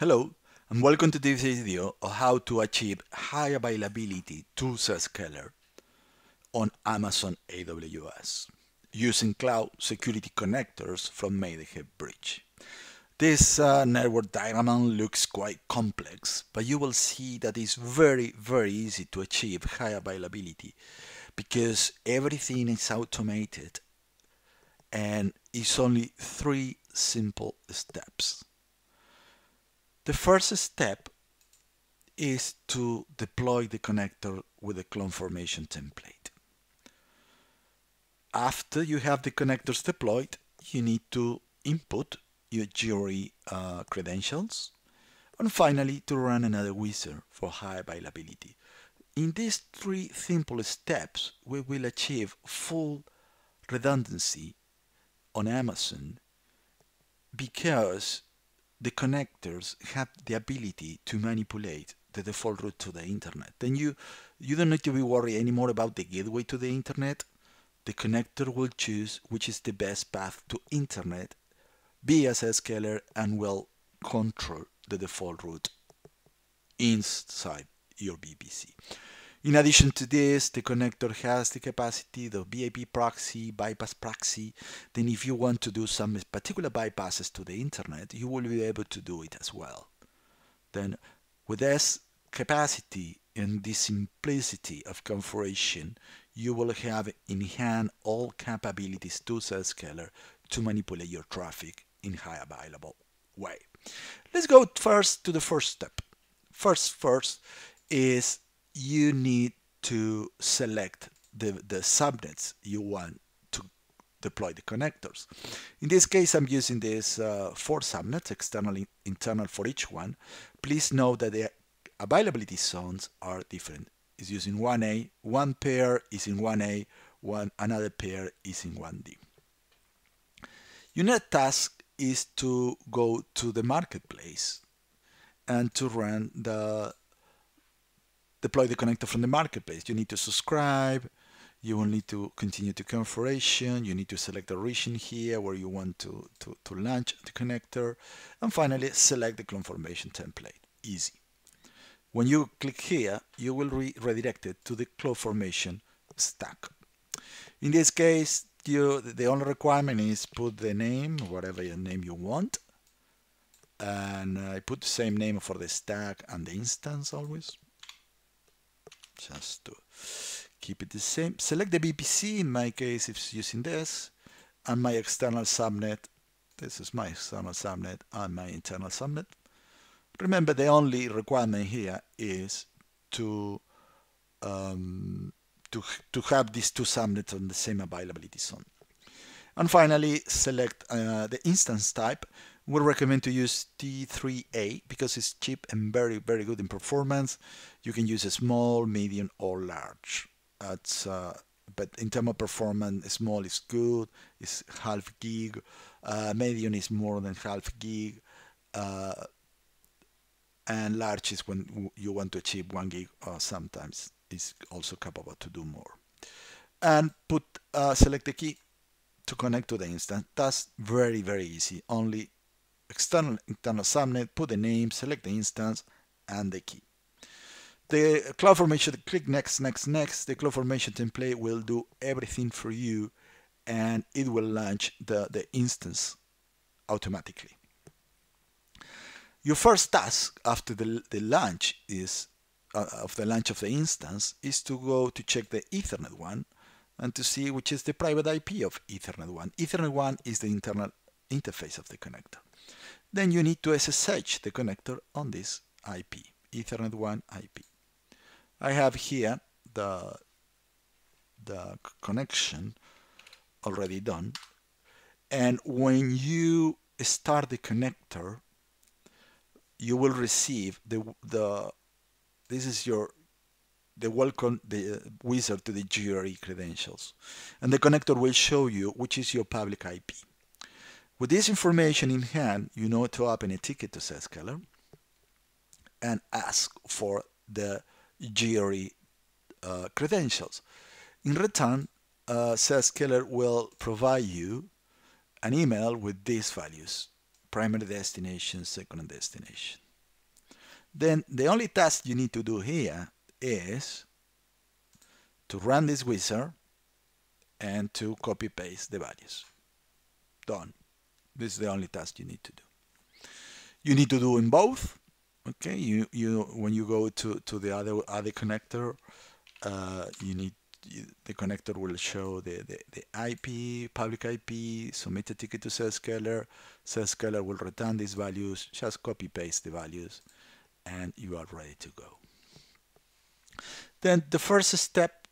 Hello and welcome to this video on how to achieve high availability to Zscaler on Amazon AWS using cloud security connectors from Maidenhead Bridge. This uh, network diagram looks quite complex, but you will see that it's very, very easy to achieve high availability because everything is automated and it's only three simple steps. The first step is to deploy the connector with the CloudFormation template. After you have the connectors deployed, you need to input your GRE uh, credentials and finally to run another wizard for high availability. In these three simple steps, we will achieve full redundancy on Amazon because the connectors have the ability to manipulate the default route to the internet. Then you, you don't need to be worried anymore about the gateway to the internet. The connector will choose which is the best path to internet via Zscaler and will control the default route inside your VPC. In addition to this, the connector has the capacity, the VIP proxy, bypass proxy. Then if you want to do some particular bypasses to the internet, you will be able to do it as well. Then with this capacity and this simplicity of configuration, you will have in hand all capabilities to Zscaler to manipulate your traffic in high available way. Let's go first to the first step. First, first is you need to select the, the subnets you want to deploy the connectors. In this case, I'm using these uh, four subnets, external, internal for each one. Please note that the availability zones are different. It's using 1A, one pair is in 1A, one another pair is in 1D. Your next task is to go to the marketplace and to run the deploy the connector from the marketplace. You need to subscribe. You will need to continue to configuration. You need to select the region here where you want to, to, to launch the connector. And finally, select the CloudFormation template. Easy. When you click here, you will be redirected to the CloudFormation stack. In this case, you, the only requirement is put the name, whatever name you want. And I put the same name for the stack and the instance always just to keep it the same. Select the VPC, in my case it's using this, and my external subnet. This is my external subnet and my internal subnet. Remember the only requirement here is to um, to, to have these two subnets on the same availability zone. And finally, select uh, the instance type. We recommend to use T3A because it's cheap and very, very good in performance. You can use a small, medium, or large. That's, uh, but in terms of performance, small is good. It's half gig. Uh, medium is more than half gig. Uh, and large is when you want to achieve one gig or sometimes it's also capable to do more. And put uh, select the key to connect to the instance. That's very, very easy. Only external internal subnet, put the name, select the instance, and the key. The CloudFormation, click next, next, next. The CloudFormation template will do everything for you and it will launch the, the instance automatically. Your first task after the, the launch is uh, of the launch of the instance is to go to check the Ethernet one and to see which is the private IP of Ethernet 1. Ethernet 1 is the internal interface of the connector. Then you need to SSH the connector on this IP, Ethernet 1 IP. I have here the, the connection already done. And when you start the connector, you will receive the, the this is your the welcome the uh, wizard to the GRE credentials. And the connector will show you which is your public IP. With this information in hand, you know to open a ticket to Zscaler and ask for the GRE uh, credentials. In return, uh, will provide you an email with these values, primary destination, second destination. then the only task you need to do here is to run this wizard and to copy paste the values. Done. This is the only task you need to do. You need to do in both. Okay, you you when you go to to the other other connector, uh, you need the connector will show the, the, the IP, public IP, submit a ticket to Zscaler. Zscaler will return these values, just copy paste the values, and you are ready to go. Then the first step,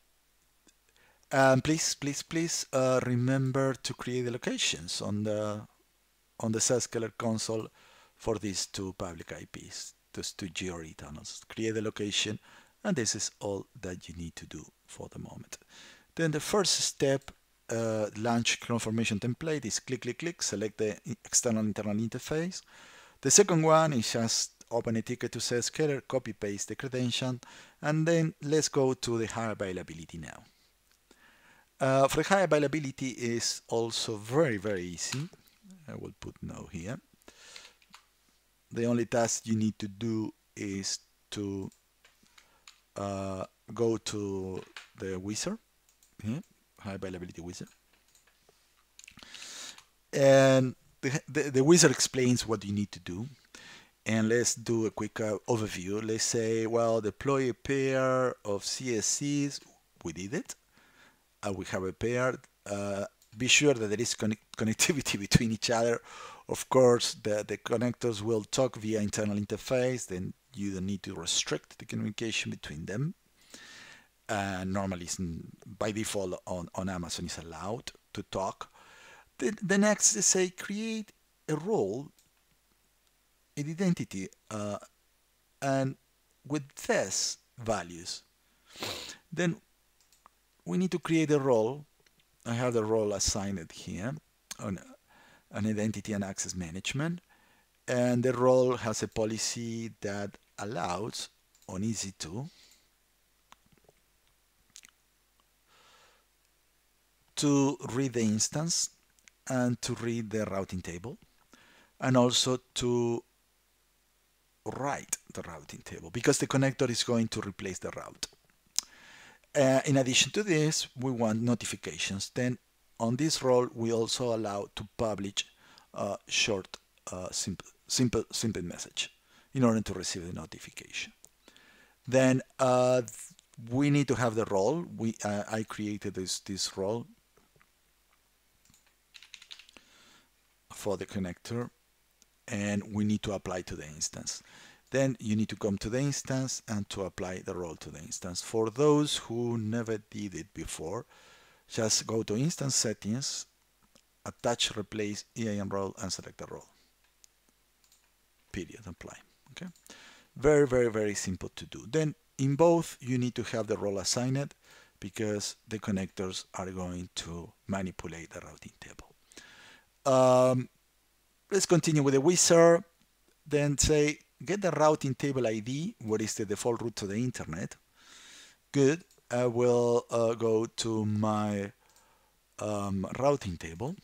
um, please, please, please uh, remember to create the locations on the on the Zscaler console for these two public IPs, those two GRE tunnels. Create the location, and this is all that you need to do for the moment. Then the first step, uh, launch CloudFormation template is click, click, click, select the external internal interface. The second one is just open a ticket to Zscaler, copy paste the credential, and then let's go to the high availability now. Uh, for the high availability is also very, very easy. I will put no here. The only task you need to do is to uh, go to the wizard, here, high availability wizard. And the, the, the, wizard explains what you need to do. And let's do a quick uh, overview. Let's say, well, deploy a pair of CSCs. We did it. Uh, we have a pair. Uh, be sure that there is con connectivity between each other. Of course, the, the connectors will talk via internal interface. Then you don't need to restrict the communication between them. Uh, normally, by default on, on Amazon is allowed to talk. The, the next is say create a role, an identity, uh, and with this values, then we need to create a role. I have the role assigned here on an identity and access management and the role has a policy that allows on EC2 to read the instance and to read the routing table and also to write the routing table because the connector is going to replace the route. Uh, in addition to this, we want notifications. Then on this role, we also allow to publish a short uh, simple simple simple message in order to receive the notification. Then uh, we need to have the role. We uh, I created this this role for the connector, and we need to apply to the instance. Then you need to come to the instance and to apply the role to the instance. For those who never did it before, just go to instance settings, attach, replace IAM role, and select the role. Period. Apply. Okay? Very very very simple to do. Then in both you need to have the role assigned because the connectors are going to manipulate the routing table. Um, let's continue with the wizard then say get the routing table ID what is the default route to the internet good I will uh, go to my um, routing table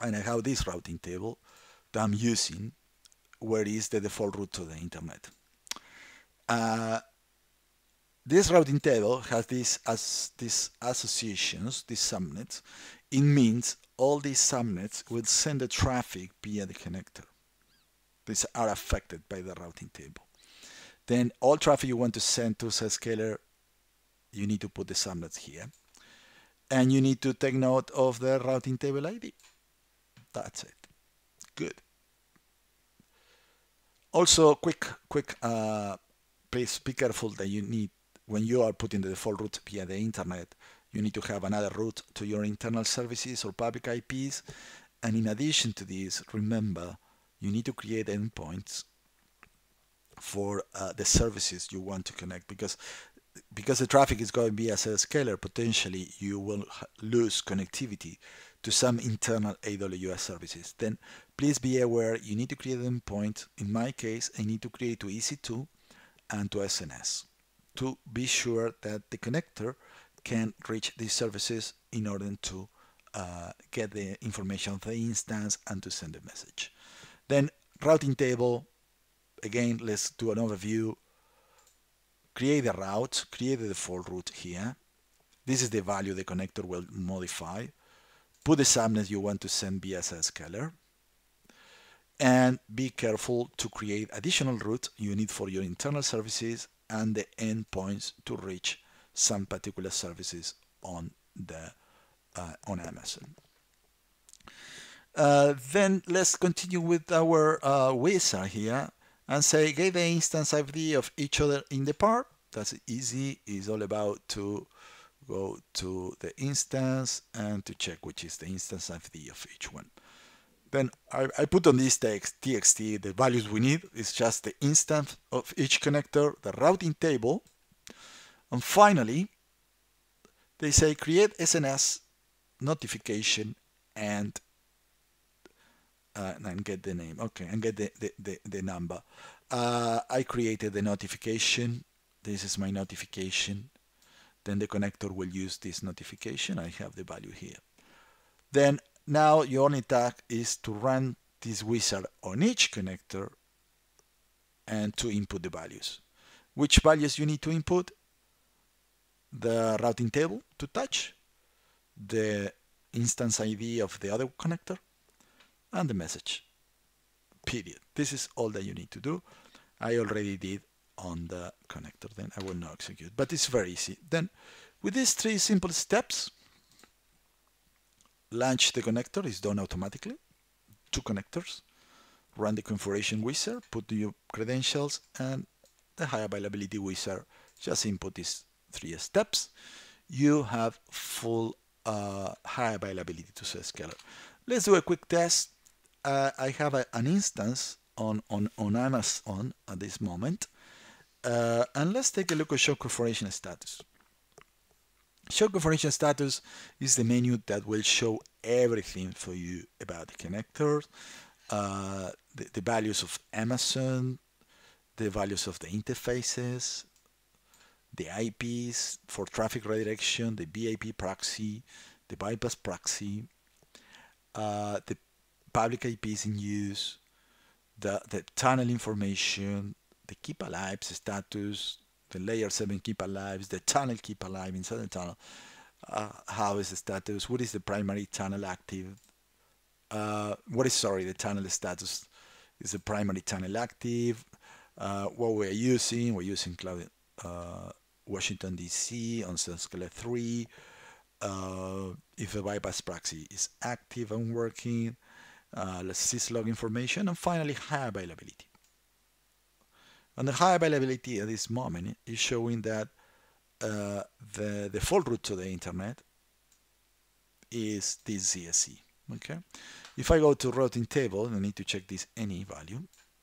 and I have this routing table that I'm using where is the default route to the internet. Uh, this routing table has these as these associations, these subnets. It means all these subnets will send the traffic via the connector. These are affected by the routing table. Then all traffic you want to send to Zscaler, you need to put the subnets here. And you need to take note of the routing table ID. That's it. Good. Also, quick, quick, uh, please be careful that you need, when you are putting the default route via the internet, you need to have another route to your internal services or public IPs. And in addition to this, remember, you need to create endpoints for uh, the services you want to connect because because the traffic is going via Zscaler, potentially you will lose connectivity to some internal AWS services. Then please be aware you need to create an endpoint. In my case, I need to create to EC2 and to SNS to be sure that the connector can reach these services in order to uh, get the information of the instance and to send a message. Then routing table, again, let's do an overview. Create a route, create the default route here. This is the value the connector will modify. Put the subnet you want to send via Zscaler. And be careful to create additional routes you need for your internal services and the endpoints to reach some particular services on the uh, on Amazon. Uh, then let's continue with our uh, wizard here and say get the instance ID of each other in the part. That's easy. It's all about to go to the instance and to check which is the instance ID of each one. Then I, I put on this text txt the values we need. It's just the instance of each connector, the routing table, and finally they say create SNS notification and uh, and get the name. Okay and get the the, the, the number. Uh, I created the notification. This is my notification. Then the connector will use this notification. I have the value here. Then now your only task is to run this wizard on each connector and to input the values. Which values you need to input? The routing table to touch the instance ID of the other connector and the message. Period. This is all that you need to do. I already did on the connector then I will not execute but it's very easy. Then with these three simple steps launch the connector is done automatically. Two connectors run the configuration wizard put your credentials and the high availability wizard. Just input these three steps. You have full uh, high availability to Zscaler. Let's do a quick test. Uh, I have a, an instance on, on, on Amazon at this moment. Uh, and let's take a look at show configuration status. Show configuration status is the menu that will show everything for you about the connectors, uh, the, the values of Amazon, the values of the interfaces, the IPs for traffic redirection, the BIP proxy, the bypass proxy, uh, the public IPs in use, the, the tunnel information, the keep alive status, the layer 7 keep alive, the tunnel keep alive inside the tunnel, uh, how is the status, what is the primary tunnel active, uh, what is, sorry, the tunnel status, is the primary tunnel active, uh, what we're using, we're using cloud uh, Washington DC on Zscaler 3, uh, if the bypass proxy is active and working, uh, let's see log information, and finally high availability. And the high availability at this moment is showing that uh, the default route to the internet is this ZSE. Okay, if I go to routing table, I need to check this any value.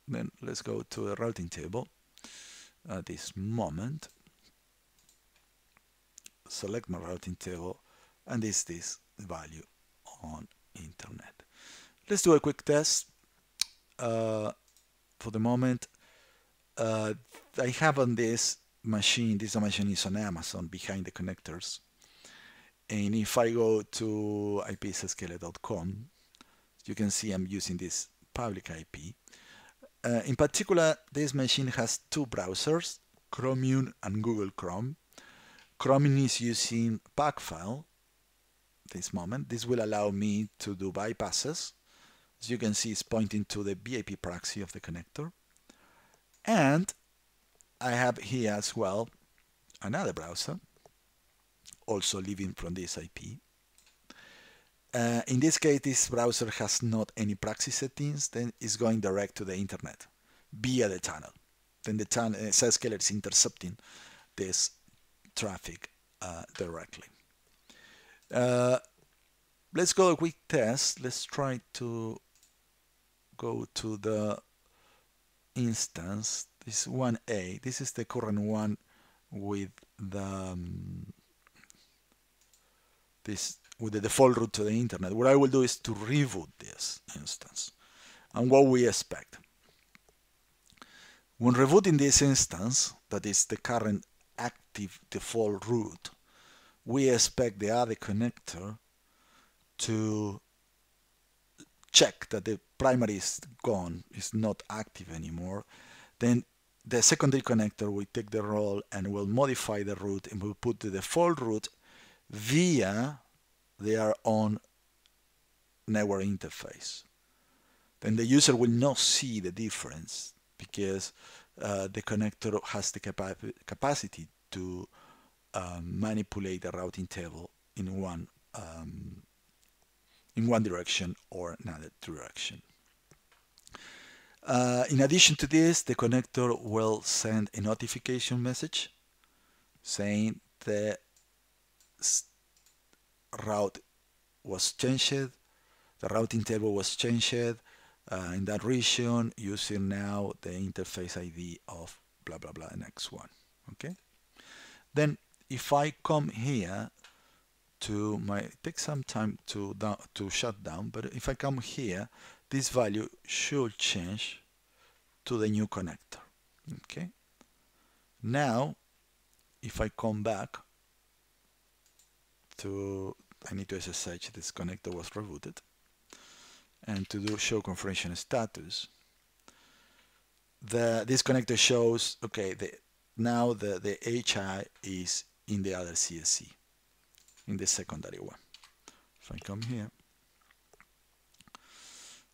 Then let's go to the routing table at this moment select my routing table and is this value. Let's do a quick test. Uh, for the moment, uh, I have on this machine, this machine is on Amazon behind the connectors. And if I go to ipzscaler.com, you can see I'm using this public IP. Uh, in particular, this machine has two browsers, Chromium and Google Chrome. Chromium is using Pacfile at this moment. This will allow me to do bypasses. As you can see, it's pointing to the BIP proxy of the connector. And I have here as well another browser, also living from this IP. Uh, in this case, this browser has not any proxy settings, then it's going direct to the internet via the tunnel. Then the tunnel, uh, Zscaler is intercepting this traffic uh, directly. Uh, let's go a quick test. Let's try to go to the instance. This 1A. This is the current one with the um, this with the default route to the internet. What I will do is to reboot this instance. And what we expect. When rebooting this instance, that is the current active default route, we expect the other connector to check that the primary is gone, is not active anymore, then the secondary connector will take the role and will modify the route and will put the default route via their own network interface. Then the user will not see the difference because uh, the connector has the capa capacity to um, manipulate the routing table in one um, in one direction or another direction. Uh, in addition to this, the connector will send a notification message saying the route was changed, the routing table was changed uh, in that region using now the interface ID of blah blah blah next one. Okay. Then if I come here to my take some time to down, to shut down, but if I come here, this value should change to the new connector. Okay. Now, if I come back to, I need to SSH this connector was rebooted, and to do show configuration status, the this connector shows okay the now the the HI is in the other CSC in the secondary one. If I come here,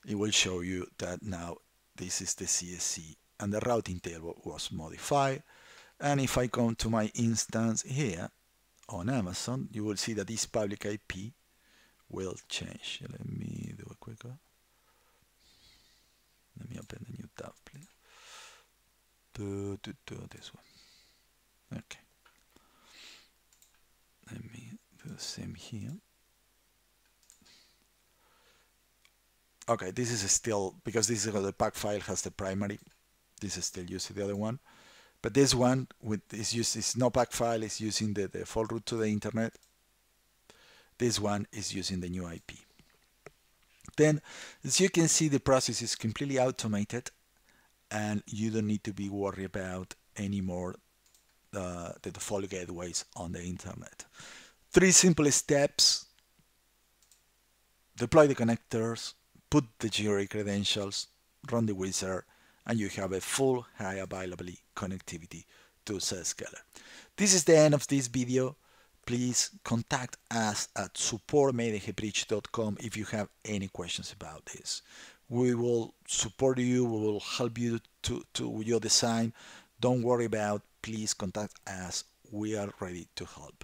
it will show you that now this is the CSC and the routing table was modified. And if I come to my instance here on Amazon, you will see that this public IP will change. Let me do a quick. Let me open the new tab, please. Do, do, do this one. Okay. Let same here. Okay, this is still, because this is the PAC file has the primary, this is still using the other one. But this one with is used is no PAC file is using the, the default route to the internet. This one is using the new IP. Then, as you can see, the process is completely automated and you don't need to be worried about anymore uh, the default gateways on the internet. Three simple steps. Deploy the connectors, put the GRE credentials, run the wizard, and you have a full high availability connectivity to Zscaler. This is the end of this video. Please contact us at support.maidenheadbridge.com if you have any questions about this. We will support you, we will help you to, to your design. Don't worry about, please contact us. We are ready to help.